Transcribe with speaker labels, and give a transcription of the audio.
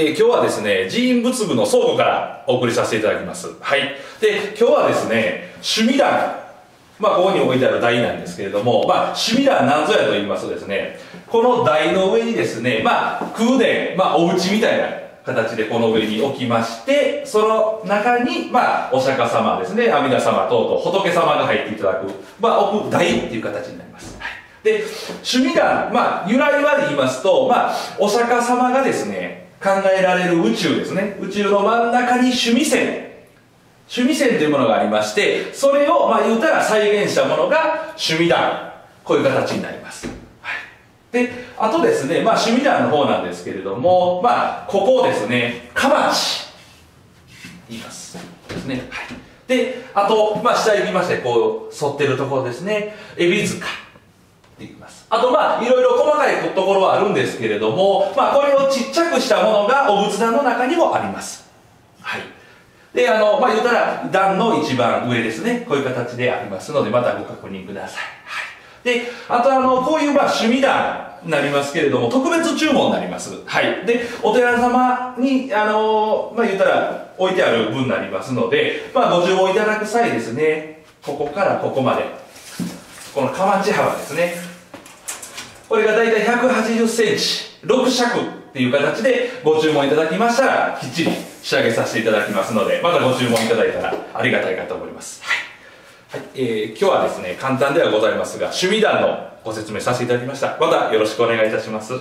Speaker 1: ー今日はですね、寺院仏具の倉庫からお送りさせていただきます。はい。で、今日はですね、趣味壇。まあ、ここに置いてある台なんですけれども、まあ、趣味壇なんぞやと言いますとですね、この台の上にですね、まあ、空殿、まあ、お家みたいな形でこの上に置きまして、その中に、まあ、お釈迦様ですね、阿弥陀様等々、仏様が入っていただく、まあ、置く台っていう形になります。はいで、趣味壇、まあ、由来はで言いますと、まあ、お釈迦様がですね、考えられる宇宙ですね、宇宙の真ん中に趣味線、趣味線というものがありまして、それを、まあ、言うたら再現したものが趣味壇。こういう形になります。はい。で、あとですね、まあ、趣味壇の方なんですけれども、まあ、ここをですね、かまち。言います。ですね。はい。で、あと、まあ、下行きまして、こう、沿ってるところですね、エビ塚。って言います。あと、まあ、いろいろ細かいところはあるんですけれども、まあ、これをちっちゃくしたものがお仏壇の中にもあります。はい。で、あの、まあ、言うたら、段の一番上ですね。こういう形でありますので、またご確認ください。はい。で、あと、あの、こういう、まあ、趣味段なりますけれども、特別注文になります。はい。で、お寺様に、あの、まあ、言うたら、置いてある分になりますので、まあ、ご注文いただく際ですね、ここからここまで、このかまち幅ですね。これがだいたい180センチ、6尺っていう形でご注文いただきましたら、きっちり仕上げさせていただきますので、またご注文いただいたらありがたいかと思います。はい。はい、えー今日はですね、簡単ではございますが、趣味団のご説明させていただきました。またよろしくお願いいたします。